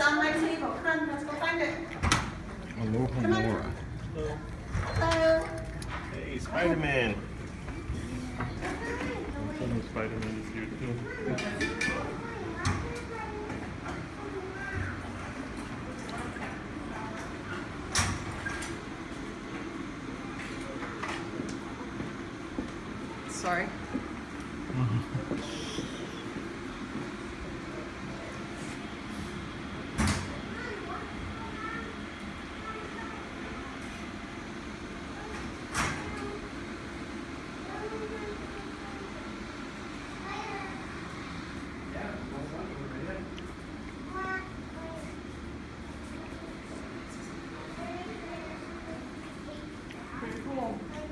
on my table. Come on, let's go find it. Alohomora. Hello. Hey, Spider-Man. Spider-Man is here too. Sorry. home.